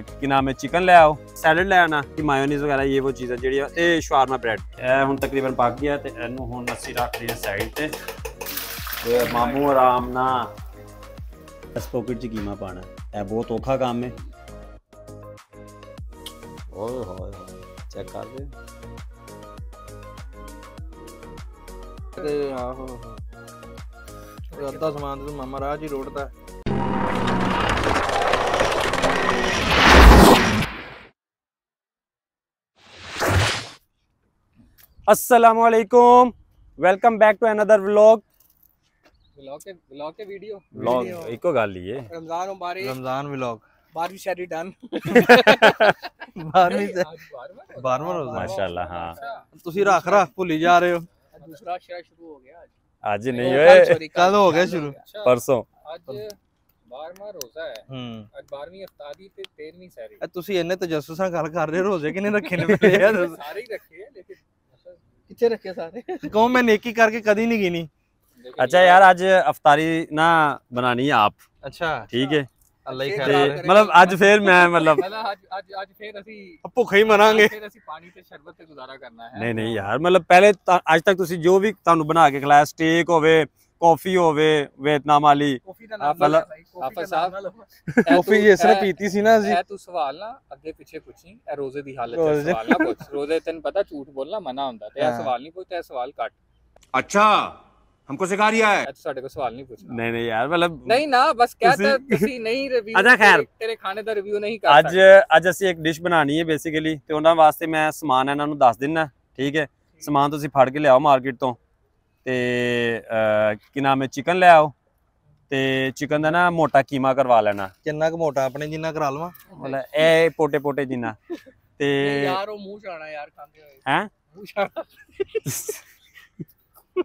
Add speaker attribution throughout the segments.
Speaker 1: ਕੀ ਨਾਮ ਹੈ? ਚਿਕਨ ਲੈ ਆਓ। ਸੈਲਡ ਲੈ ਆਣਾ ਕਿ ਮਾਇਓਨੀਜ਼ ਵਗੈਰਾ ਇਹ ਉਹ ਚੀਜ਼ਾਂ ਜਿਹੜੀ ਇਹ ਸ਼ਵਾਰਮਾ ਬ੍ਰੈਡ। ਇਹ ਹੁਣ ਤਕਰੀਬਨ ਪੱਕ ਗਿਆ ਤੇ ਇਹਨੂੰ ਹੁਣ ਅਸੀਂ ਰੱਖ ਲਈਏ ਸਾਈਡ ਤੇ। ਤੇ ਮਾਮੂ ਆਰਾਮ ਨਾਲ ਇਸ ਪਾਕਟ 'ਚ ਕੀਮਾ ਪਾਣਾ ਇਹ ਬਹੁਤ ਔਖਾ ਕੰਮ ਹੈ। ਓਏ ਹੋਏ ਚੈੱਕ ਕਰ ਦੇ।
Speaker 2: ਤੇ ਆਹੋ। ਅੱਧਾ ਸਮਾਨ ਤੇ ਮਾਮਾ ਰਾਜ ਜੀ ਰੋਡ
Speaker 1: ਦਾ वालेकुम welcome back to another vlog
Speaker 3: blog के ब्लॉग के वीडियो
Speaker 1: व्लॉग इको गल ही है
Speaker 3: रमजान मुबारक
Speaker 2: ਰਮਜ਼ਾਨ ਵਲੌਗ
Speaker 3: बारहवीं शादी डन
Speaker 2: 12ਵੀਂ ਤੇ
Speaker 3: आज बारहवां
Speaker 2: 12ਵਾਂ ਰੋਜ਼ਾ
Speaker 1: माशाल्लाह हाँ
Speaker 2: ਤੁਸੀਂ ਰੱਖ ਰੱਖ ਭੁੱਲੀ ਜਾ ਰਹੇ ਹੋ
Speaker 3: आज दूसरा अशरा शुरू हो गया आज
Speaker 1: आज नहीं
Speaker 3: कल,
Speaker 1: हुए
Speaker 3: sorry,
Speaker 2: कल हो गया शुरू।
Speaker 3: अच्छा,
Speaker 1: परसों
Speaker 3: आज बारहवां रोजा है
Speaker 2: ਹੂੰ
Speaker 3: आज बारहवीं इफ्तारी ते तेरहवीं सहरी
Speaker 2: ਇਹ ਤੁਸੀਂ ਇੰਨੇ ਤਜੱਸੁਸਾਂ ਗੱਲ ਕਰ ਰਹੇ ਹੋ, ਰੋਜ਼ੇ ਕਿਨੇ ਰੱਖੇ ਨੇ ਮੇਰੇ ਯਾਰ
Speaker 3: सारे ही रखे हैं लेकिन कितने रखे सारे
Speaker 2: ਕਹੋ ਮੈਂ ਨੇਕੀ ਕਰਕੇ ਕਦੀ ਨਹੀਂ ਗਿਣੀ
Speaker 1: अच्छा यार आज अफ्तारी ना बनानी है आप
Speaker 2: ਅੱਛਾ
Speaker 1: ठीक है
Speaker 2: ਅੱਲਾ ਹੀ
Speaker 3: ਤੇ-
Speaker 2: ਖੈਰ
Speaker 1: ਤੇ
Speaker 2: ਕਰੇ
Speaker 1: मतलब ਅੱਜ ਫੇਰ ਮੈਂ मतलब
Speaker 3: मतलब आज आज आज फिर ਅਸੀਂ
Speaker 2: ਭੁੱਖੇ ਹੀ ਮਰਾਂਗੇ
Speaker 3: ਫਿਰ ਅਸੀਂ ਪਾਣੀ ਤੇ ਸ਼ਰਬਤ ਤੇ ਗੁਜ਼ਾਰਾ ਕਰਨਾ ਹੈ
Speaker 1: ਨਹੀਂ ਨਹੀਂ ਯਾਰ ਮਤਲਬ ਪਹਿਲੇ ਤਾਂ ਅੱਜ ਤੱਕ ਤੁਸੀਂ ਜੋ ਵੀ ਤੁਹਾਨੂੰ ਬਣਾ ਕੇ ਖਿਲਾਇਆ ਸਟੇਕ ਹੋਵੇ ਕਾਫੀ ਹੋਵੇ ਵੀਅਤਨਾਮ ਵਾਲੀ
Speaker 3: ਕਾਫੀ ਦਾ
Speaker 1: ਆਪ
Speaker 3: ਨਾਮ
Speaker 1: ਮਤਲਬ-
Speaker 3: ਆਫਾ ਸਾਹਿਬ
Speaker 2: ਕਾਫੀ ਜਿਸ ਨੇ ਪੀਤੀ ਸੀ ਨਾ ਅਸੀਂ
Speaker 3: ਇਹ ਤੂੰ ਸਵਾਲ ਨਾ ਅੱਗੇ ਪਿੱਛੇ ਪੁੱਛੀ ਇਹ ਰੋਜ਼ੇ ਦੀ ਹਾਲਤ
Speaker 2: ਰੋਜ਼ੇ।
Speaker 3: ਚ ਸਵਾਲ ਨਾ ਪੁੱਛ ਰੋਜ਼ੇ ਤੈਨੂੰ ਪਤਾ ਝੂਠ ਬੋਲਣਾ ਮਨਾ ਹੁੰਦਾ ਤੇ ਇਹ
Speaker 2: ਹਾਂ।
Speaker 3: ਸਵਾਲ ਨਹੀਂ ਪੁੱਛ ਇਹ ਸਵਾਲ ਕੱਟ
Speaker 4: अच्छा हमको सिखा रिया है
Speaker 3: ਇਹ ਤੂੰ ਸਾਡੇ ਕੋਲ ਸਵਾਲ ਨਹੀਂ ਪੁੱਛਣਾ
Speaker 1: ਨਹੀਂ ਨਹੀਂ ਯਾਰ ਮਤਲਬ
Speaker 3: ਨਹੀਂ ਨਾ ਬਸ ਕਹਿ ਤਾ
Speaker 1: ਤੁਸੀਂ-
Speaker 3: ਤੁਸੀਂ ਨਹੀਂ ਰਿਵਿਊ
Speaker 1: ਅੱਛਾ, ਖੈਰ।
Speaker 3: ਤੇਰੇ ਖਾਣੇ ਦਾ ਰਿਵਿਊ ਨਹੀਂ ਕਰ
Speaker 1: ਅੱਜ
Speaker 3: ਸਕਦੇ
Speaker 1: ਅੱਜ ਅਸੀਂ ਇੱਕ ਡਿਸ਼ ਬਣਾਣੀ ਹੈ ਬੇਸਿਕਲੀ ਤੇ ਉਹਨਾਂ ਵਾਸਤੇ ਮੈਂ ਸਮਾਨ ਇਹਨਾਂ ਨੂੰ ਦੱਸ ਦਿੰਨਾ ਠੀਕ ਹੈ ਸਮਾਨ ਤੁਸੀਂ ਫੜ ਕੇ ਲਿਆਓ ਮਾਰਕੀਟ ਤੋਂ ਤੇ ਅਹ, ਕੀ ਨਾਮ ਹੈ ਚਿਕਨ ਲੈ ਆਓ ਤੇ ਚਿਕਨ ਦਾ ਨਾ ਮੋਟਾ ਕੀਮਾ ਕਰਵਾ ਲੈਣਾ
Speaker 2: ਕਿੰਨਾ ਕੁ ਮੋਟਾ ਆਪਣੇ ਜਿੰਨਾ ਕਰਾ ਲਵਾਂ
Speaker 1: ਮਤਲਬ ਇਹ ਪੋਟੇ ਪੋਟੇ ਜਿੰਨਾ ਤੇ
Speaker 3: ਯਾਰ ਉਹ ਮੂੰਹ ਚਾਣਾ ਯਾਰ ਖਾਂਦੇ ਹੋਏ
Speaker 1: ਹੈਂ?
Speaker 3: ਮੂੰਹ ਚਾਣਾ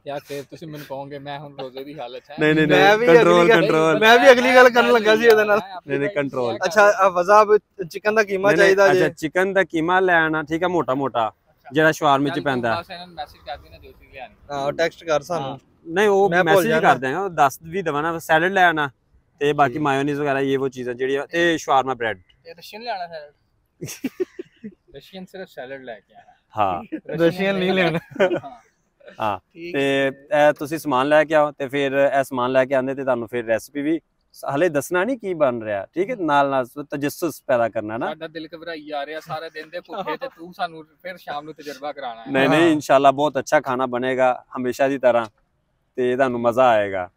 Speaker 3: ਯਾਰ ਫੇਰ ਤੁਸੀਂ ਮੈਨੂੰ ਕਹੋਗੇ ਮੈਂ ਹੁਣ ਰੋਜ਼ੇ ਦੀ ਹਾਲਤ 'ਚ ਹੈ
Speaker 1: ਨਹੀਂ ਨਹੀਂ
Speaker 2: ਮੈਂ
Speaker 1: ਨਹੀਂ
Speaker 2: ਵੀ
Speaker 1: ਕੰਟਰੋਲ
Speaker 2: ਅਗਲੀ ਗੱਲ-
Speaker 1: ਕੰਟਰੋਲ
Speaker 2: ਮੈਂ ਵੀ ਅਗਲੀ ਗੱਲ ਕਰਨ ਲੱਗਾ ਸੀ ਉਹਦੇ ਨਾਲ।
Speaker 1: ਨਹੀਂ, ਨਹੀਂ, control।
Speaker 2: ਅੱਛਾ ਵਜ਼ਾਬ ਚਿਕਨ ਦਾ ਕੀਮਾ ਚਾਹੀਦਾ
Speaker 1: ਅੱਛਾ
Speaker 2: ਜੇ
Speaker 1: ਚਿਕਨ ਦਾ ਕੀਮਾ ਲੈਣਾ ਠੀਕ ਹੈ ਮੋਟਾ ਮੋਟਾ ਜਿਹੜਾ ਸ਼ਵਾਰਮੇ ਚ ਪੈਂਦਾ।
Speaker 3: ਬਸ ਇਹਨਾਂ ਨੂੰ ਮੈਸੇਜ ਕਰ ਦੇਣਾ ਸੀ ਲਿਆਣੀ
Speaker 2: ਹਾਂ ਟੈਕਸਟ ਕਰ ਸਾਨੂੰ।
Speaker 1: ਨਹੀਂ ਉਹ ਮੈਸੇਜ। ਕਰ ਦਿਆਂਗਾ ਉਹ ਦੱਸ ਵੀ ਦਵਾਂ ਨਾ ਸੈਲਡ ਲੈ ਆਣਾ ਤੇ ਬਾਕੀ ਮਾਇਓਨੀਜ਼ ਵਗੈਰਾ ਇਹ ਉਹ ਚੀਜ਼ਾਂ ਜਿਹੜੀਆਂ ਤੇ ਸ਼ਵਾਰਮਾ ਬ੍ਰੈਡ
Speaker 3: ਤੇ ਰਸ਼ੀਅਨ ਲਿਆਣਾ ਸੈਲਡ ਰਸ਼ੀਅਨ ਸਿਰਫ ਸੈਲਡ ਲੈ ਕੇ ਆਣਾ
Speaker 1: ਹਾਂ।
Speaker 2: ਰਸ਼ੀਅਨ ਨਹੀਂ ਲੈਣਾ।
Speaker 3: ਹਾਂ।
Speaker 1: ਹਾਂ
Speaker 3: ਠੀਕ।
Speaker 1: ਤੇ ਇਹ ਤੁਸੀਂ ਸਮਾਨ ਲੈ ਕੇ ਆਓ ਤੇ ਫਿਰ ਇਹ ਸਮਾਨ ਲੈ ਕੇ ਆਂਦੇ ਤੇ ਤੁਹਾਨੂੰ ਫਿਰ ਰੈਸਪੀ ਵੀ ਹਲੇ ਦੱਸਣਾ ਨਹੀਂ ਕੀ ਬਣ ਰਿਹਾ ਠੀਕ ਹੈ? ਨਾਲ ਨਾਲ ਤਜਸਸ ਪੈਦਾ ਕਰਨਾ ਨਾ।
Speaker 3: ਸਾਡਾ ਦਿਲ ਘਬਰਾਈ ਜਾ ਰਿਹਾ ਸਾਰੇ ਦਿਨ ਦੇ ਭੁੱਖੇ ਤੇ ਤੂੰ ਸਾਨੂੰ ਫਿਰ ਸ਼ਾਮ ਨੂੰ ਤਜਰਬਾ ਕਰਾਣਾ ਹੈ।
Speaker 1: ਨਹੀਂ ਨਹੀਂ ਇਨਸ਼ਾਅੱਲਾ ਬਹੁਤ ਅੱਛਾ ਖਾਣਾ ਬਣੇਗਾ ਹਮੇਸ਼ਾ ਦੀ ਤਰ੍ਹਾਂ ਤੇ ਤੁਹਾਨੂੰ ਮਜ਼ਾ ਆਏਗਾ।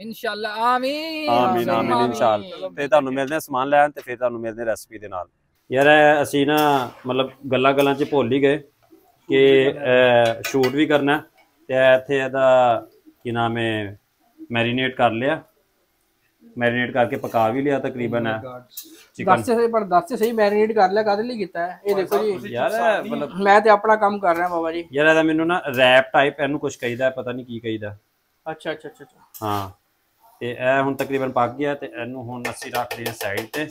Speaker 3: ਇਨਸ਼ਾਅੱਲਾ ਆਮੀਨ।
Speaker 1: ਆਮੀਨ ਆਮੀਨ ਇਨਸ਼ਾਅੱਲਾ। ਤੇ ਤੁਹਾਨੂੰ ਮਿਲਦੇ ਆ ਸਮਾਨ ਲੈਣ ਤੇ ਫਿਰ ਤੁਹਾਨੂੰ ਮਿਲਦੇ ਰੈਸਪੀ ਦੇ ਨਾਲ। ਯਾਰ ਅਸੀਂ ਨਾ ਮਤਲਬ ਗੱਲਾਂ ਗੱਲਾਂ 'ਚ ਭੁੱਲ ਹੀ ਗਏ ਕਿ ਸ਼ੂਟ ਵੀ ਕਰਨਾ ਤੇ ਇੱਥੇ ਇਹਦਾ ਕੀ ਨਾਮ ਹੈ ਮੈਰੀਨੇਟ ਕਰ ਲਿਆ। ਮੈਰੀਨੇਟ ਕਰਕੇ ਪਕਾ ਵੀ ਲਿਆ ਤਕਰੀਬਨ। ਚਿਕਨ
Speaker 5: ਦੱਸ ਸਹੀ ਪਰ ਦੱਸ ਸਹੀ ਮੈਰੀਨੇਟ ਕਰ ਲਿਆ ਕਾਹਦੇ ਲਈ ਕੀਤਾ ਹੈ? ਇਹ ਦੇਖੋ ਜੀ।
Speaker 1: ਯਾਰ ਇਹ ਮਤਲਬ
Speaker 5: ਮੈਂ ਤੇ ਆਪਣਾ ਕੰਮ ਕਰ ਰਿਹਾ ਬਾਬਾ ਜੀ।
Speaker 1: ਯਾਰ ਇਹਦਾ ਮੈਨੂੰ ਨਾ ਰੈਪ ਟਾਈਪ ਇਹਨੂੰ ਕੁਝ ਕਹੀਦਾ ਪਤਾ ਨਹੀਂ ਕੀ ਕਹੀਦਾ।
Speaker 5: ਅੱਛਾ ਅੱਛਾ ਅੱਛਾ
Speaker 1: ਹਾਂ। ਤੇ ਇਹ ਹੁਣ ਤਕਰੀਬਨ ਪੱਕ ਗਿਆ ਤੇ ਇਹਨੂੰ ਹੁਣ ਅਸੀਂ ਰੱਖ ਲਈਏ ਸਾਈਡ ਤੇ।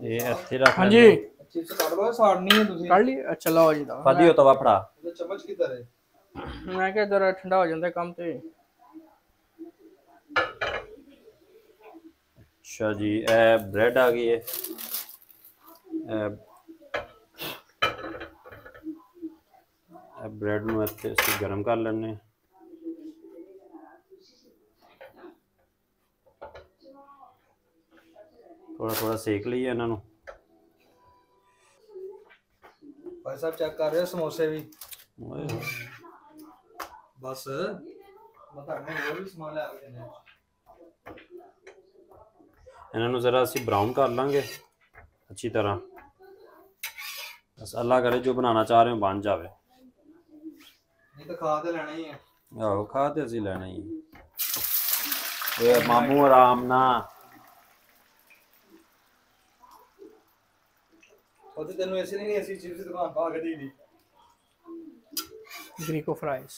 Speaker 1: ਤੇ ਇੱਥੇ ਰੱਖ
Speaker 5: ਹਾਂਜੀ।
Speaker 2: ਚਿਪਸ ਕੱਢ ਲਓ ਸਾੜਨੀ ਹੈ ਤੁਸੀਂ।
Speaker 5: ਕੱਢ ਲਈ। ਅੱਛਾ ਲਓ ਜੀ ਤਾਂ
Speaker 1: ਫਾਦੀ ਹੋ ਤਵਾ ਫੜਾ।
Speaker 2: ਚਮਚ ਕਿੱਧਰ ਹੈ?
Speaker 5: ਮੈਂ ਕਿਹਾ ਜਰਾ ਠੰਡਾ ਹੋ ਜਾਂਦਾ ਕੰਮ ਤੇ।
Speaker 1: ਅੱਛਾ ਜੀ ਇਹ ਬ੍ਰੈਡ ਆ ਗਈ ਹੈ ਇਹ ਇਹ ਬ੍ਰੈਡ ਨੂੰ ਇੱਥੇ ਅਸੀਂ ਗਰਮ ਕਰ ਲੈਣੇ ਹਾਂ ਥੋੜਾ ਥੋੜਾ ਸੇਕ ਲਈਏ ਇਹਨਾਂ ਨੂੰ
Speaker 2: ਭਾਈ ਸਾਹਿਬ ਚੈੱਕ ਕਰ ਰਹੇ ਹੋ ਸਮੋਸੇ ਵੀ
Speaker 1: ਓਏ ਹੋਏ।
Speaker 2: ਬਸ ਮੈਂ ਤੁਹਾਨੂੰ ਹੋਰ ਵੀ ਸਮਾਨ ਲੈ ਕੇ ਦੇਣਾ
Speaker 1: ਇਹਨਾਂ ਨੂੰ ਜ਼ਰਾ ਅਸੀਂ ਬਰਾਊਨ ਕਰ ਲਾਂਗੇ। ਅੱਛੀ ਤਰ੍ਹਾਂ। ਬਸ ਅੱਲਾ ਕਰੇ ਜੋ ਬਣਾਉਣਾ ਚਾਹ ਰਹੇ ਹੋ ਬਣ ਜਾਵੇ।
Speaker 2: ਨਹੀਂ ਤਾਂ ਖਾ ਤੇ ਲੈਣਾ ਹੀ ਹੈ
Speaker 1: ਆਹੋ ਖਾ ਤੇ ਅਸੀਂ ਲੈਣਾ ਹੀ ਓਏ ਮਾਮੂ ਆਰਾਮ ਨਾ
Speaker 2: ਉਹ ਤੇ ਤੈਨੂੰ ਐਸੀ ਨਹੀਂ ਐਸੀ ਦੀ ਦੁਕਾਨ ਪਾ ਕੇ ਦੀ
Speaker 5: ਗ੍ਰੀਕੋ ਫਰਾਈਜ਼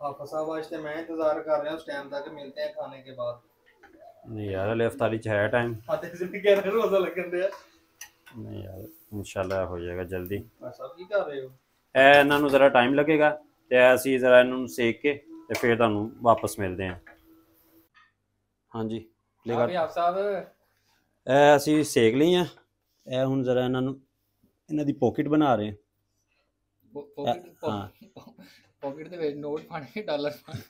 Speaker 2: आप साहब आज से मैं इंतजार कर रहे हैं उस टाइम तक मिलते हैं खाने के बाद
Speaker 1: ਨਹੀਂ ਯਾਰ ਹਲੇ ਅਫਤਾਰੀ ਚ ਹੈ ਟਾਈਮ
Speaker 2: आधे से भी कह रहे रोजा लगन दे
Speaker 1: ਨਹੀਂ ਯਾਰ ਇਨਸ਼ਾਅੱਲਾ ਹੋ ਜਾਏਗਾ ਜਲਦੀ
Speaker 2: भाई साहब की कर रहे हो
Speaker 1: ਇਹ ਇਹਨਾਂ ਨੂੰ ਜ਼ਰਾ ਟਾਈਮ ਲੱਗੇਗਾ ਤੇ ਅਸੀਂ ਜ਼ਰਾ ਇਹਨਾਂ ਨੂੰ ਸੇਕ ਕੇ ਤੇ ਫਿਰ ਤੁਹਾਨੂੰ ਵਾਪਸ ਮਿਲਦੇ ਹਾਂ ਹਾਂਜੀ ਲੈ
Speaker 3: ਆ ਵੀ ਆਪ ਸਾਹਿਬ
Speaker 1: ਇਹ ਅਸੀਂ ਸੇਕ ਲਈ ਆ ਇਹ ਹੁਣ ਜ਼ਰਾ ਇਹਨਾਂ ਨੂੰ ਇਹਨਾਂ ਦੀ ਪਾਕਟ ਬਣਾ ਰਹੇ
Speaker 3: ਪੋਕਟ
Speaker 1: ਹਾਂ।
Speaker 3: ਪੋਕਟ ਦੇ ਵਿੱਚ ਨੋਟ ਪਾਣੇ ਡਾਲਰ ਪਾਣੇ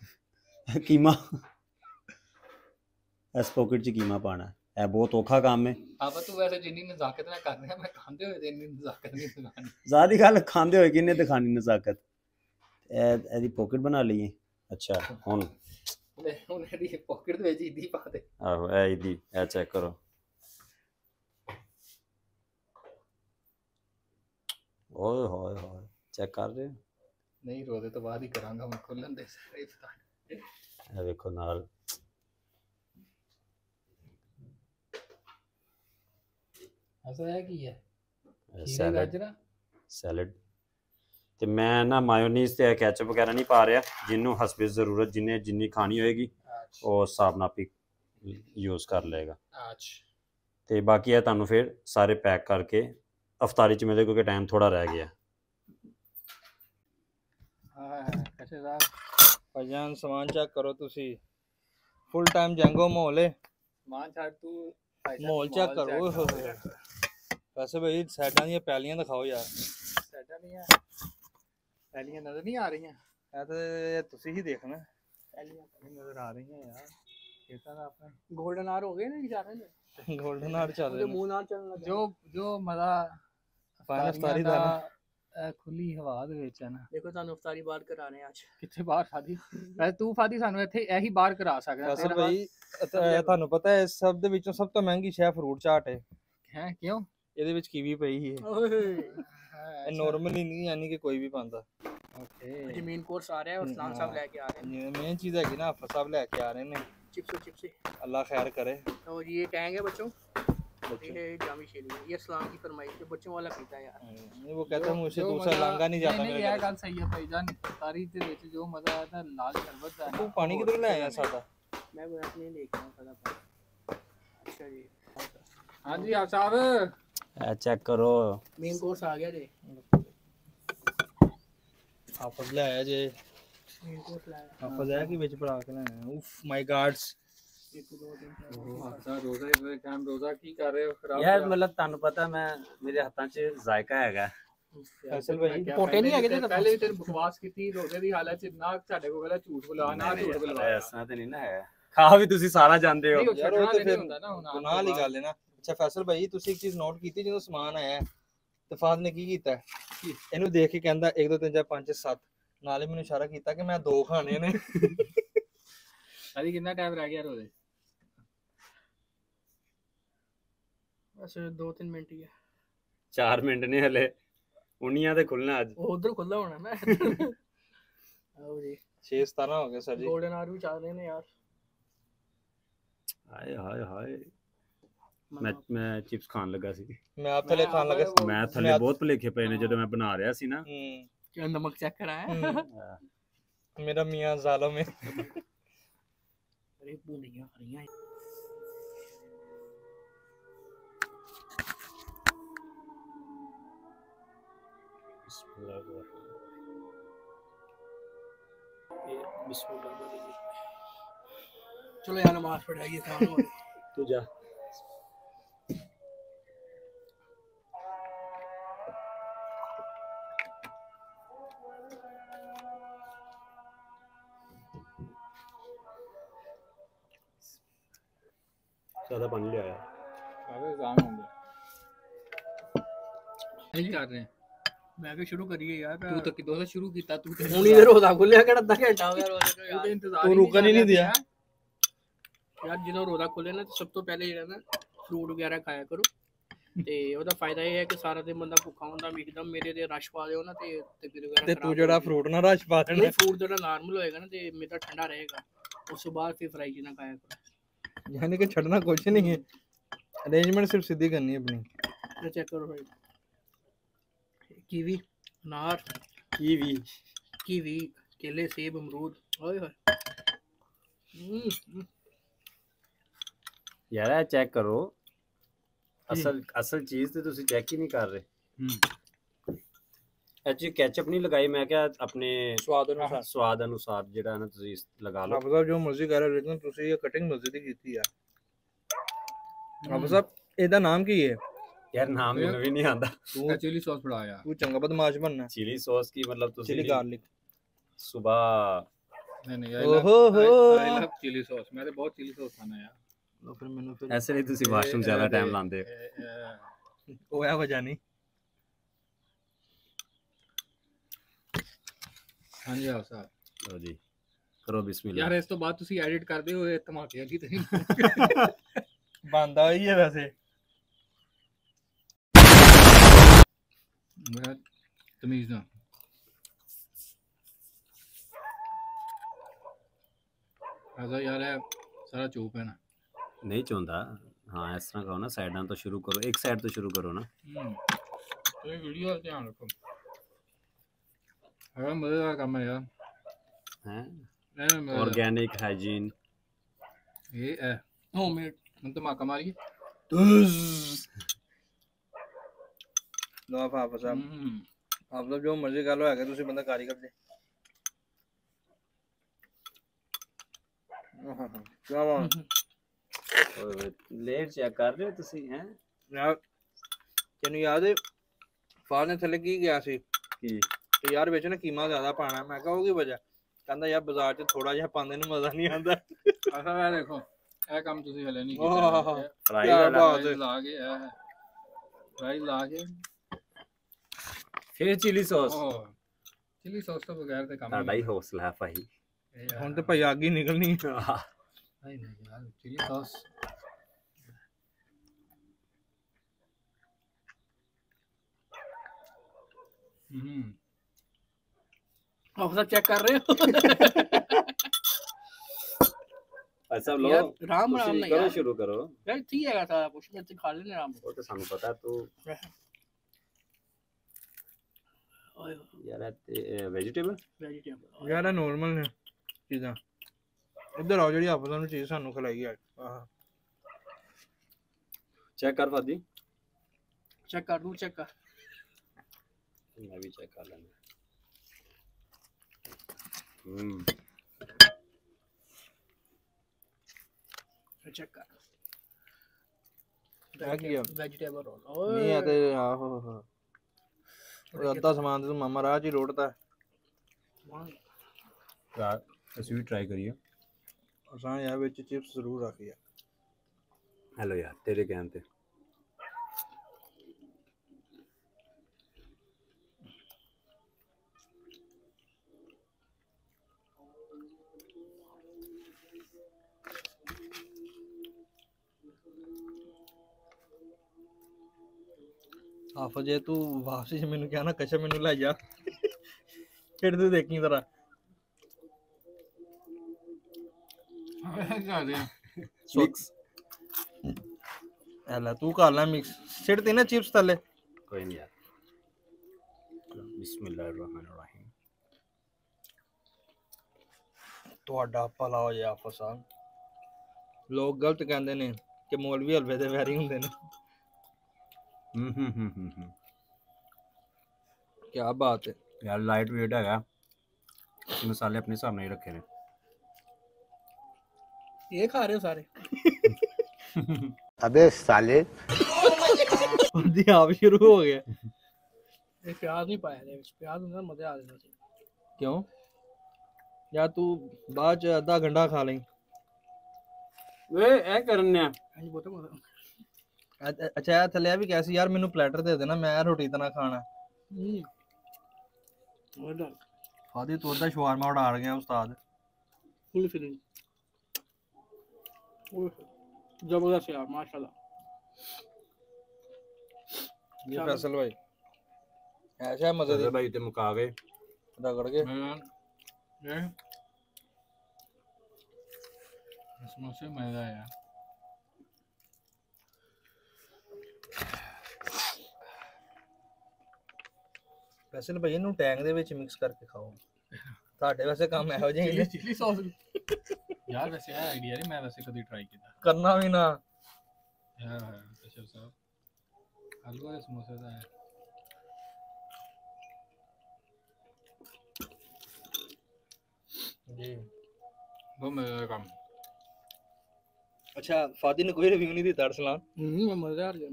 Speaker 1: ਹਾਂ ਕੀਮਾ ਇਸ ਪਾਕਟ 'ਚ ਕੀਮਾ ਪਾਣਾ ਇਹ ਬਹੁਤ ਔਖਾ ਕੰਮ ਹੈ
Speaker 3: ਆਪਾਂ ਤੂੰ ਵੈਸੇ ਜਿੰਨੀ ਨਜ਼ਾਕਤ ਨਾਲ ਕਰ ਰਿਹਾ ਮੈਂ ਖਾਂਦੇ ਹੋਏ ਤੇ ਇੰਨੀ ਨਜ਼ਾਕਤ ਨਹੀਂ ਦਿਖਾਣੀ
Speaker 1: ਜ਼ਾਦੀ ਗੱਲ ਖਾਂਦੇ ਹੋਏ ਕਿੰਨੇ ਦਿਖਾਣੀ ਨਜ਼ਾਕਤ ਇਹ ਇਹਦੀ ਪਾਕਟ ਬਣਾ ਲਈਏ ਅੱਛਾ ਹੁਣ
Speaker 3: ਲੈ ਹੁਣ ਇਹਦੀ ਪੋਕਟ ਦੇ ਵਿੱਚ ਇਦੀ ਪਾ ਦੇ
Speaker 1: ਆਹੋ ਇਹ ਇਹਦੀ ਇਹ ਚੈੱਕ ਕਰੋ ਓਏ ਹੋਏ ਹੋਏ ਚੈੱਕ ਕਰ ਰਹੇ ਹੋ?
Speaker 3: ਨਹੀਂ ਰੋਦੇ ਤੋਂ ਬਾਅਦ ਹੀ ਕਰਾਂਗਾ ਮੈਂ ਖੁੱਲਣ ਦੇ ਸਾਰੇ ਪਤਾ
Speaker 1: ਇਹ ਵੇਖੋ ਨਾਲ
Speaker 3: ਅਸਲ ਹੈ ਕੀ ਹੈ ਖੀਰੇ
Speaker 1: ਸੈਲਡ
Speaker 3: ਗਾਜਰਾਂ
Speaker 1: ਸੈਲਡ ਤੇ ਮੈਂ ਨਾ ਮਾਇਓਨੀਜ਼ ਤੇ ਕੈਚਅਪ ਵਗੈਰਾ ਨਹੀਂ ਪਾ ਰਿਹਾ ਜਿਹਨੂੰ ਹਸਬੇ ਜ਼ਰੂਰਤ ਜਿੰਨੇ ਜਿੰਨੀ ਖਾਣੀ ਹੋਏਗੀ ਉਹ ਹਿਸਾਬ ਨਾਲ ਵੀ ਯੂਜ਼ ਕਰ ਲਏਗਾ
Speaker 3: ਆਚ
Speaker 1: ਤੇ ਬਾਕੀ ਇਹ ਤੁਹਾਨੂੰ ਫਿਰ ਸਾਰੇ ਪੈਕ ਕਰਕੇ ਅਫਤਾਰੀ ਚ ਮਿਲੇ ਕਿਉਂਕਿ ਟਾਈਮ ਥੋੜਾ ਰਹਿ ਗਿਆ
Speaker 3: ਹਾਂ ਕਸ਼ੇ ਸਾਹਿਬ
Speaker 2: ਭਾਈਜਾਨ ਸਮਾਨ ਚੈੱਕ ਕਰੋ ਤੁਸੀਂ ਫੁੱਲ ਟਾਈਮ ਜੰਗੋ ਮਾਹੌਲ ਹੈ
Speaker 3: ਮਾਨ ਛੱਡ ਤੂੰ ਭਾਈ ਸਾਹਿਬ
Speaker 2: ਮਾਹੌਲ ਚੈੱਕ
Speaker 3: ਮਾਹੌਲ
Speaker 2: ਕਰੋ ਓਏ ਹੋਏ ਹੋਏ ਵੈਸੇ ਭਾਈ ਸਾਈਡਾਂ ਦੀਆਂ ਪੈਲੀਆਂ ਦਿਖਾਓ ਯਾਰ
Speaker 3: ਸਾਡਾ ਨਹੀਂ ਆ ਪਹਿਲੀਆਂ ਨਜ਼ਰ ਨਹੀਂ ਆ ਰਹੀਆਂ
Speaker 2: ਇਹ ਤਾਂ ਤੁਸੀਂ ਹੀ ਦੇਖਣਾ
Speaker 3: ਪਹਿਲੀਆਂ ਤਾਂ ਨਜ਼ਰ ਆ ਰਹੀਆਂ ਯਾਰ ਖੇਤਾਂ ਦਾ ਆਪਣਾ
Speaker 5: ਗੋਲਡਨ ਆਰ ਹੋ ਗਏ ਨਾ ਇਸ਼ਾਰੇ ਨੇ
Speaker 2: ਗੋਲਡਨ ਆਰ ਚੱਲ
Speaker 5: ਉਹਦੇ
Speaker 2: ਰਹੇ ਨੇ
Speaker 5: ਮੂੰਹ ਨਾਲ ਚੱਲਣ ਲੱਗਾ
Speaker 3: ਜੋ ਜੋ ਮਜ਼ਾ
Speaker 2: ਫਾਈਨਲ
Speaker 3: ਅਫਤਾਰੀਆਂ
Speaker 2: ਅਫਤਾਰੀ ਦਾ ਨਾ।
Speaker 3: ਇਹ ਖੁੱਲੀ ਹਵਾ ਦੇ ਵਿੱਚ ਹੈ ਨਾ
Speaker 5: ਦੇਖੋ ਤੁਹਾਨੂੰ ਇਫਤਾਰੀ ਬਾਤ ਕਰਾ ਰਹੇ ਹਾਂ ਅੱਜ
Speaker 3: ਕਿੱਥੇ ਬਾਹਰ ਖਾਦੀ ਵੈਸੇ ਤੂੰ ਫਾਦੀ ਸਾਨੂੰ ਇੱਥੇ ਇਹੀ ਬਾਹਰ ਕਰਾ ਸਕਦਾ
Speaker 2: ਫੈਸਲ ਭਾਈ ਇਹ ਤਾਂ- ਇਹ ਤੁਹਾਨੂੰ ਪਤਾ ਹੈ ਇਸ ਸਭ ਦੇ ਵਿੱਚੋਂ ਸਭ ਤੋਂ ਮਹਿੰਗੀ ਸ਼ੈ ਫਰੂਟ ਚਾਟ ਹੈ
Speaker 3: ਹੈ ਕਿਉਂ
Speaker 2: ਇਹਦੇ ਵਿੱਚ ਕੀਵੀ ਪਈ ਹੈ
Speaker 5: ਓਏ
Speaker 2: ਇਹ ਨਾਰਮਲੀ ਨਹੀਂ ਯਾਨੀ ਕਿ ਕੋਈ ਵੀ ਪਾਉਂਦਾ
Speaker 3: ਓਕੇ
Speaker 5: ਜ਼ਮੀਨ ਕੋਰਸ ਆ ਰਿਹਾ ਹੈ ਉਸਮਾਨ ਸਾਹਿਬ ਲੈ ਕੇ ਆ ਰਹੇ
Speaker 2: ਇਹ ਮੇਨ ਚੀਜ਼ ਹੈਗੀ ਨਾ ਹਾਫਿਜ਼ ਸਾਹਿਬ ਲੈ ਕੇ ਆ ਰਹੇ ਨੇ
Speaker 5: हैं चिप्स चिप्स
Speaker 2: ਅੱਲਾ ਖੈਰ ਕਰੇ
Speaker 5: तो ये टैंग है बच्चों ये है जामी शेरी ये इस्लाम की फरमाइश है बच्चों वाला पीता है यार
Speaker 2: नहीं वो कहता है मुझसे
Speaker 3: ਜੋ
Speaker 2: दूसरा
Speaker 3: ਮਜ਼ਾ-
Speaker 2: लांगा नहीं जाता
Speaker 3: ਨਹੀਂ
Speaker 2: मेरे
Speaker 3: ਇਹ
Speaker 2: घर
Speaker 3: ਗੱਲ ਸਹੀ ਹੈ ਭਾਈਜਾਨ ਤਾਰੀ ਦੇ ਵਿੱਚ ਜੋ ਮਜ਼ਾ ਆਇਆ ਤਾਂ ਲਾਲ ਸ਼ਰਬਤ ਦਾ ਹੈ
Speaker 2: तू
Speaker 3: ਨਾ,
Speaker 2: पानी
Speaker 3: ਉਹ
Speaker 2: किधर ले आया
Speaker 3: ਨਹੀਂ।
Speaker 2: सादा
Speaker 5: मैं वो अपने देख रहा हूँ फटाफट अच्छा जी
Speaker 3: ਹਾਂਜੀ ਆਪ ਸਾਹਿਬ
Speaker 1: ਇਹ ਚੈੱਕ ਕਰੋ
Speaker 5: मेन कोर्स आ गया जी
Speaker 2: हाफिज ले आया जे
Speaker 5: मेन कोर्स लाया
Speaker 2: हाफिज है कि ਵਿੱਚ ਪੜਾ ਕੇ ਲੈ ਆਇਆ ਉਫ ਮਾਈ ਗਾਡਸ
Speaker 1: ਯਾਰ ਮਤਲਬ ਤੁਹਾਨੂੰ ਪਤਾ ਮੈਂ ਮੇਰੇ ਹੱਥਾਂ 'ਚ ਜ਼ਾਇਕਾ ਹੈਗਾ
Speaker 2: ਫੈਸਲ ਭਾਈ
Speaker 5: ਕੋਟੇ ਨਹੀਂ ਹੈਗੇ ਤੇ
Speaker 3: ਪਹਿਲੇ ਤੈਨੂੰ ਬਕਵਾਸ ਕੀਤੀ ਰੋਜ਼ੇ ਦੀ ਹਾਲਤ 'ਚ ਨਾ ਸਾਡੇ ਕੋਲ ਪਹਿਲਾਂ ਝੂਠ ਬੁਲਾ ਨਾ ਝੂਠ ਬੁਲਾ
Speaker 1: ਐਸਾ ਤੇ ਨਹੀਂ ਨਾ ਹੈ ਖਾ ਵੀ ਤੁਸੀਂ ਸਾਰਾ ਜਾਣਦੇ ਹੋ
Speaker 2: ਯਾਰ ਉਹ ਤੇ ਫਿਰ ਗੁਨਾਹ ਵਾਲੀ ਗੱਲ ਹੈ ਨਾ ਅੱਛਾ ਫੈਸਲ ਭਾਈ ਤੁਸੀਂ ਇੱਕ ਚੀਜ਼ ਨੋਟ ਕੀਤੀ ਜਦੋਂ ਸਮਾਨ ਆਇਆ ਇਤਫਾਦ ਨੇ ਕੀ ਕੀਤਾ ਇਹਨੂੰ ਦੇਖ ਕੇ ਕਹਿੰਦਾ 1 2 3 4 5 6 7 ਨਾਲੇ ਮੈਨੂੰ ਇਸ਼ਾਰਾ ਕੀਤਾ ਕਿ ਮੈਂ ਦੋ ਖਾਣੇ ਨੇ
Speaker 3: ਅਰੇ ਕਿੰਨਾ ਟਾਈਮ ਰਹਿ ਗਿਆ ਰੋਜ਼ੇ
Speaker 5: बस दो तीन मिनट ही है
Speaker 1: 4 ਮਿੰਟ ਨੇ ਹਲੇ ਉਨੀਆਂ ਤੇ ਖੁੱਲਣਾ ਅੱਜ
Speaker 5: वो उधर खुला होना ना आओ जी
Speaker 2: 6 17 ਹੋ ਗਏ ਸਰ ਜੀ
Speaker 5: गोल्डन आर भी चल रहे हैं यार
Speaker 1: ਹਾਏ ਹਾਏ ਹਾਏ ਮੈਂ ਮੈਂ ਚਿਪਸ ਖਾਣ ਲੱਗਾ ਸੀ
Speaker 2: ਮੈਂ ਆਪ ਥਲੇ ਖਾਣ ਲੱਗਾ ਸੀ।
Speaker 1: ਮੈਂ ਥੱਲੇ ਬਹੁਤ ਭੁਲੇਖੇ ਪਏ ਨੇ ਜਦੋਂ ਮੈਂ ਬਣਾ ਰਿਹਾ ਸੀ ਨਾ
Speaker 2: ਹੂੰ
Speaker 5: क्या नमक चेक कराया
Speaker 2: ਹੂੰ। ਮੇਰਾ ਮੀਆਂ ਜ਼ਾਲਮ ਹੈ
Speaker 5: अरे बूंदियां आ रही चलो यार नमाज़ पढ़ जाइए काम
Speaker 1: तू जा। ज़्यादा पानी ले
Speaker 3: आया। अरे काम हो गया नहीं कर
Speaker 5: रहे हैं। ਮੈਂ ਕਿ ਸ਼ੁਰੂ ਕਰੀਏ ਯਾਰ
Speaker 3: ਤੂੰ ਤਾਂ ਕਿਦੋਂ ਦਾ ਸ਼ੁਰੂ ਕੀਤਾ ਤੂੰ ਤਾਂ
Speaker 5: ਹੁਣ ਇਧਰ ਉਹਦਾ ਖੁੱਲਿਆ ਕਿਹੜਾ ਅੱਧਾ ਘੰਟਾ ਹੋ ਗਿਆ ਰੋਜ਼
Speaker 3: ਇੰਤਜ਼ਾਰ
Speaker 2: ਤੂੰ ਰੁਕਣ ਹੀ ਨਹੀਂ ਦਿਆ
Speaker 5: ਯਾਰ ਜਦੋਂ ਰੋਜ਼ਾ ਖੁੱਲੇ ਨਾ ਸਭ ਤੋਂ ਪਹਿਲੇ ਜਿਹੜਾ ਨਾ ਫਰੂਟ ਵਗੈਰਾ ਖਾਇਆ ਕਰੋ ਤੇ ਉਹਦਾ ਫਾਇਦਾ ਇਹ ਹੈ ਕਿ ਸਾਰਾ ਦਿਨ ਬੰਦਾ ਭੁੱਖਾ ਹੁੰਦਾ ਇੱਕਦਮ ਮੇਰੇ ਤੇ ਰਸ਼ ਪਾ ਦਿਓ ਨਾ ਤੇ ਤਬੀਅਤ ਵਗੈਰਾ
Speaker 2: ਤੇ ਤੂੰ ਜਿਹੜਾ ਫਰੂਟ ਨਾਲ ਰਸ਼ ਪਾ ਦੇਣਾ
Speaker 5: ਨਹੀਂ ਫਰੂਟ ਜਿਹੜਾ ਨਾਰਮਲ ਹੋਏਗਾ ਨਾ ਤੇ ਮੇਰਾ ਠੰਡਾ ਰਹੇਗਾ ਉਸ ਤੋਂ ਬਾਅਦ ਫਿਰ ਫਰਾਈ ਜੀ ਨਾ ਖਾਇਆ ਕਰੋ
Speaker 2: ਯਾਨੀ ਕਿ ਛੱਡਣਾ ਕੁਝ ਨਹੀਂ ਹੈ ਅਰੇਂਜਮੈਂਟ ਸਿਰਫ ਸਿੱਧੀ ਕਰਨੀ ਹੈ ਆਪਣੀ
Speaker 5: ਚੈੱਕ ਕਰੋ ਭਾਈ कीवी अनार
Speaker 1: ਕੀ ਵੀ
Speaker 5: कीवी केले सेब अमरूद ओए होए हम्म, हम्म।
Speaker 1: ਯਾਰ ਇਹ ਚੈੱਕ ਕਰੋ ਅਸਲ ਅਸਲ ਚੀਜ਼ ਤੇ ਤੁਸੀਂ ਚੈੱਕ ਹੀ ਨਹੀਂ ਕਰ ਰਹੇ ਐਕਚੁਅਲੀ ਕੈਚਅਪ ਨਹੀਂ ਲਗਾਈ ਮੈਂ ਕਿਹਾ ਆਪਣੇ
Speaker 2: ਸਵਾਦ ਅਨੁਸਾਰ
Speaker 1: ਸਵਾਦ ਅਨੁਸਾਰ ਜਿਹੜਾ ਨਾ ਤੁਸੀਂ ਲਗਾ ਲਓ
Speaker 2: ਰੱਬ ਸਾਹਿਬ ਜੋ ਮਰਜ਼ੀ ਕਰ ਰਹੇ ਲੇਕਿਨ ਤੁਸੀਂ ਇਹ ਕਟਿੰਗ ਮਸਜਿਦ ਦੀ ਕੀਤੀ ਆ ਰੱਬ ਸਾਹਿਬ ਇਹਦਾ ਨਾਮ ਕੀ ਹੈ
Speaker 1: ਯਾਰ ਨਾਮ ਮੈਨੂੰ ਵੀ ਨਹੀਂ ਆਂਦਾ
Speaker 2: ਤੂੰ
Speaker 3: ਚਿਲੀ ਸੌਸ ਫੜਾਇਆ
Speaker 2: ਤੂੰ ਚੰਗਾ ਬਦਮਾਸ਼ ਬਣਨਾ
Speaker 1: ਚਿਲੀ ਸੌਸ ਕੀ ਮਤਲਬ ਤੁਸੀਂ
Speaker 2: ਚਿਲੀ ਗਾਰਲਿਕ
Speaker 1: ਸਵੇਰ
Speaker 3: ਨਹੀਂ ਨਹੀਂ
Speaker 2: ਓਹੋ ਹੋ
Speaker 3: ਆਈ ਲਵ ਚਿਲੀ ਸੌਸ ਮੈਂ ਤੇ ਬਹੁਤ ਚਿਲੀ ਸੌਸ ਖਾਣਾ ਯਾਰ
Speaker 2: ਲਓ ਫਿਰ ਮੈਨੂੰ ਫਿਰ
Speaker 1: ਐਸੇ ਨਹੀਂ ਤੁਸੀਂ ਵਾਸ਼ਰੂਮ ਜ਼ਿਆਦਾ ਟਾਈਮ ਲਾਉਂਦੇ ਹੋ
Speaker 3: ਇਹ- ਇਹ-
Speaker 2: ਉਹ ਆ ਵਜ੍ਹਾ ਨਹੀਂ
Speaker 3: ਹਾਂਜੀ ਆ ਸਾਹਿਬ
Speaker 1: ਲਓ ਜੀ ਕਰੋ ਬਿਸਮਿਲ੍ਲਾ
Speaker 3: ਯਾਰ ਇਸ ਤੋਂ ਬਾਅਦ ਤੁਸੀਂ ਐਡਿਟ ਕਰਦੇ ਹੋ ਇਹ ਧਮਾਕੇ ਦੀ ਤੁਸੀਂ
Speaker 2: ਬੰਦਾ ਹੀ ਹੈ ਵੈਸੇ
Speaker 3: तमीज़ना ऐसा यार है सारा चोप है ना नहीं
Speaker 1: चोंदा हाँ इस तरह कहो ना साइडा तो शुरू करो एक साइड तो शुरू करो ना तो
Speaker 3: वीडियो ध्यान रखो अरे मज़े का काम है यार हैं ऑर्गेनिक
Speaker 1: हाइजीन
Speaker 3: ये है
Speaker 1: होममेड मैं
Speaker 3: तो माका
Speaker 5: मारी
Speaker 3: लो आप आप
Speaker 2: साहब ਆਪ ਆਪ ਸਾਹਿਬ
Speaker 3: ਹੂੰ
Speaker 2: ਆਪ ਸਾਹਿਬ ਜੋ ਮਰਜ਼ੀ ਕਰ ਲੋ ਹੈਗਾ ਤੁਸੀਂ ਬੰਦਾ ਕਾਰੀਗਰ ਦੇ ਆਹਾ ਕੀ ਬਾਤ
Speaker 1: ਲੇਟ ਚੈੱਕ ਕਰ ਰਹੇ ਹੋ ਤੁਸੀਂ ਹੈ
Speaker 2: ਯਾਰ ਤੈਨੂੰ ਯਾਦ ਹੈ ਫਾਦਰ ਨੇ ਥੱਲੇ ਕੀ ਗਿਆ ਸੀ
Speaker 1: ਕੀ
Speaker 2: ਤੇ ਯਾਰ ਵਿੱਚ ਨਾ ਕੀਮਾ ਜ਼ਿਆਦਾ ਪਾਣਾ ਮੈਂ ਕਿਹਾ ਉਹ ਕੀ ਵਜ੍ਹਾ ਕਹਿੰਦਾ ਯਾਰ ਬਾਜ਼ਾਰ 'ਚ ਥੋੜਾ ਜਿਹਾ ਪਾਉਂਦੇ ਨੂੰ ਮਜ਼ਾ ਨਹੀਂ ਆਉਂਦਾ
Speaker 3: ਅਸਾਂ ਇਹ ਦੇਖੋ ਇਹ ਕੰਮ ਤੁਸੀਂ ਹਲੇ ਨਹੀਂ
Speaker 2: ਆਹ,
Speaker 3: ਕੀਤਾ
Speaker 1: ਫਰਾਈ
Speaker 2: ਕਿਆ
Speaker 1: ਵਾਲਾ
Speaker 2: ਬਾਤ
Speaker 3: ਫਰਾਈ ਲਾ ਕੇ ਇਹ ਫਰਾਈ ਲਾ ਕੇ
Speaker 1: ਫਿਰ ਚਿਲੀ ਸੌਸ
Speaker 3: ਉਹ ਚਿਲੀ ਸੌਸ ਤੋਂ ਬਗੈਰ ਤੇ ਕੰਮ
Speaker 1: ਤੁਹਾਡਾ ਹੀ ਹੌਸਲਾ ਹੈ ਭਾਈ
Speaker 3: ਇਹ ਯਾਰ-
Speaker 2: ਹੁਣ ਤੇ ਭਾਈ ਅੱਗ ਹੀ ਨਿਕਲਣੀ
Speaker 3: ਨਹੀਂ ਨਹੀਂ ਯਾਰ ਚਿਲੀ ਸੌਸ ਹੂੰ
Speaker 5: ਆਪ ਸਭ ਚੈੱਕ ਕਰ ਰਹੇ ਹੋ
Speaker 1: ਅੱਛਾ
Speaker 5: ਯਾਰ
Speaker 1: ਲੋ
Speaker 5: ਰਾਮ ਰਾਮ
Speaker 1: ਤੁਸੀਂ
Speaker 5: ਨਾਲ
Speaker 1: ਕਰੋ
Speaker 5: ਯਾਰ
Speaker 1: ਸ਼ੁਰੂ ਕਰੋ
Speaker 5: ਯਾਰ ਠੀਕ ਹੈਗਾ ਸਾਰਾ ਕੁਛ ਮੈਂ ਤੇ ਖਾ ਲੈਣੇ ਆਰਾਮ
Speaker 1: ਉਹ ਤਾਂ ਸਾਨੂੰ ਪਤਾ ਤੂੰ
Speaker 5: ਓਏ
Speaker 1: ਯਾਰ ਇਹ ਤੇ ਵੈਜੀਟੇਬਲ
Speaker 5: ਵੈਜੀਟੇਬਲ
Speaker 2: ਯਾਰ ਇਹ ਨੋਰਮਲ ਨੇ ਚੀਜ਼ਾਂ ਇੱਧਰ ਆਓ ਜਿਹੜੀ ਆਪਾਂ ਨੂੰ ਚੀਜ਼ ਸਾਨੂੰ ਖਿਲਾਈ ਆ ਆਹ
Speaker 1: ਚੈੱਕ ਕਰ ਫਾਦੀ
Speaker 5: ਚੈੱਕ ਕਰ ਦੂੰ ਚੈੱਕ ਕਰ
Speaker 1: ਮੈਂ ਵੀ ਚੈੱਕ ਕਰ ਲੈਂਦਾ ਹੂੰ
Speaker 5: ਚੈੱਕ ਕਰ
Speaker 2: ਇਹ ਕੀ ਆ
Speaker 5: ਵੈਜੀਟੇਬਲ ਰੋਲ
Speaker 2: ਨਹੀਂ ਆ ਤੇ ਆਹੋ ਹੋ ਉਹ ਅੱਧਾ ਸਮਾਨ ਤੇ ਤੂੰ ਮਾਮਾ ਰਾਹ 'ਚ ਹੀ ਰੋੜਤਾ
Speaker 1: ਯਾਰ ਅਸੀਂ ਵੀ ਟਰਾਈ ਕਰੀਏ
Speaker 2: ਅਸਾਂ ਯਾਰ ਵਿੱਚ ਚਿਪਸ ਜ਼ਰੂਰ ਰੱਖੀ ਆ
Speaker 1: ਹੈਲੋ ਯਾਰ ਤੇਰੇ ਕਹਿਣ ਤੇ
Speaker 2: ਆਫ ਜੇ ਤੂੰ ਵਾਪਸ ਜੇ ਮੈਨੂੰ ਕਿਹਾ ਨਾ ਕਸ਼ਾ ਮੈਨੂੰ ਲੈ ਜਾ ਫਿਰ ਤੂੰ ਦੇਖੀ ਜ਼ਰਾ
Speaker 3: ਕਰਦੇ ਆ
Speaker 2: ਮਿਕਸ ਐਲਾ ਤੂੰ ਕਰ ਲੈ ਮਿਕਸ ਛਿੜਤੀ ਨਾ ਚਿਪਸ ਥੱਲੇ
Speaker 1: ਕੋਈ ਨਹੀਂ ਯਾਰ ਬਿਸਮਿਲ੍ਲਾਹਿਰਰਹਿਮਾਨਿਰਰਹੀਮ
Speaker 2: ਤੁਹਾਡਾ ਭਲਾ ਹੋ ਜਾ ਫਸਾਂ ਲੋਕ ਗਲਤ ਕਹਿੰਦੇ ਨੇ ਕਿ ਮੌਲਵੀ ਹਲਵੇ ਦੇ ਵੈਰੀ ਹੁੰਦੇ ਨੇ
Speaker 1: हम्म, हम्म,
Speaker 2: हम्म, क्या बात
Speaker 1: है। यार लाइट वेट है मसाले अपने सामने ही रखे ने।
Speaker 5: ये खा रहे हो सारे।
Speaker 6: अबे साले।
Speaker 2: जी आप शुरू
Speaker 5: हो गए। ये प्याज नहीं पाया रे प्याज ना मज़ा आ जाता
Speaker 2: है। क्यों? या तू बाद आधा घंटा खा ले।
Speaker 1: वे ऐ करने। हाँ
Speaker 5: हैं आज बोलते
Speaker 2: ਅੱਛ- ਅੱਛਾ ਇਹ ਥੱਲੇ ਇਹ ਵੀ ਕਿਹਾ ਸੀ ਯਾਰ ਮੈਨੂੰ ਪਲੇਟਰ ਦੇ ਦੇਣਾ ਮੈਂ ਰੋਟੀ ਤਾਂ ਨਾ ਖਾਣਾ
Speaker 5: ਹੂੰ ਉਹਦਾ
Speaker 2: ਆਦੀ ਤੂੰ ਉਹਦਾ ਸ਼ਵਾਰਮਾ ਉਡਾ ਗਿਆ ਉਸਤਾਦ
Speaker 5: ਫੁੱਲ ਫਿਲਿੰਗ ਉਹ ਜ਼ਬਰਦਸਤ ਯਾਰ ਮਾਸ਼ਾਅੱਲਾ
Speaker 2: ਇਹ
Speaker 5: ਚੱਲ।
Speaker 2: ਫੈਸਲ ਭਾਈ ਐਸਾ ਮਜ਼ੇ
Speaker 1: ਤੇ
Speaker 2: ਦੇ
Speaker 1: ਭਾਈ ਤੇ ਮੁਕਾ ਗਏ
Speaker 2: ਰਗੜ ਕੇ
Speaker 3: ਵੈਸੇ
Speaker 2: ਨਾ ਭਾਈ ਇਹਨੂੰ ਟੈਂਗ ਦੇ ਵਿੱਚ ਮਿਕਸ ਕਰਕੇ ਖਾਓ ਤੁਹਾਡੇ ਵੈਸੇ ਕੰਮ ਇਹੋ ਜਿਹੇ ਹੀ
Speaker 3: ਚਿਲੀ ਸੌਸ ਯਾਰ ਵੈਸੇ ਇਹ ਆਈਡੀਆ ਨਹੀਂ ਮੈਂ ਵੈਸੇ ਕਦੀ ਟਰਾਈ ਕੀਤਾ
Speaker 2: ਕਰਨਾ ਵੀ ਨਾ
Speaker 3: ਹਾਂ ਸਸ਼ਰ ਸਾਹਿਬ ਆਲੂ ਵਾਲੇ ਸਮੋਸੇ ਦਾ ਹੈ
Speaker 2: जी
Speaker 3: वो मेरा काम अच्छा
Speaker 2: फादी ने कोई रिव्यू नहीं दी था अरसलान
Speaker 5: नहीं मैं मज़ा आ गया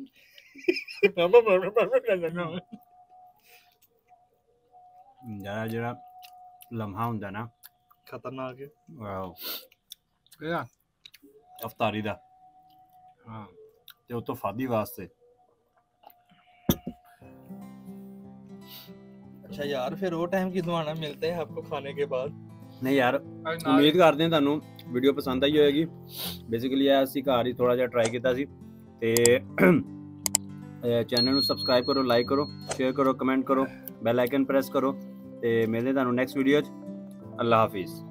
Speaker 5: मैं मैं मैं मैं
Speaker 1: ਜਿਹੜਾ ਜਿਹੜਾ ਲਮਹਾ ਹੁੰਦਾ ਨਾ
Speaker 2: ਖਤਰਨਾਕ ਹੈ
Speaker 1: ਵਾਓ
Speaker 3: ਕਿਹਦਾ
Speaker 1: ਅਫਤਾਰੀ ਦਾ
Speaker 3: ਹਾਂ
Speaker 1: ਤੇ ਉਹ ਤੋਂ ਫਾਦੀ ਵਾਸਤੇ
Speaker 2: अच्छा यार फिर वो टाइम की दुआना मिलते हैं आपको खाने के बाद
Speaker 1: ਨਹੀਂ ਯਾਰ
Speaker 3: ਅੱਜ ਨਾਲ
Speaker 1: ਉਮੀਦ ਕਰਦੇ ਹਾਂ ਤੁਹਾਨੂੰ ਵੀਡੀਓ ਪਸੰਦ ਆਈ ਹੋਵੇਗੀ ਬੇਸਿਕਲੀ ਇਹ ਅਸੀਂ ਘਰ ਹੀ ਥੋੜਾ ਜਿਹਾ ਟਰਾਈ ਕੀਤਾ ਸੀ ਤੇ ਚੈਨਲ ਨੂੰ ਸਬਸਕ੍ਰਾਈਬ ਕਰੋ ਲਾਈਕ ਕਰੋ ਸ਼ੇਅਰ ਕਰੋ ਕਮੈਂਟ ਕਰੋ ਬੈਲ ਆਈਕਨ ਪ੍ਰੈਸ ਕਰੋ ਤੇ ਮਿਲਦੇ ਤੁਹਾਨੂੰ ਨੈਕਸਟ ਵੀਡੀਓ 'ਚ। ਅੱਲਾ ਹਾਫਿਜ਼।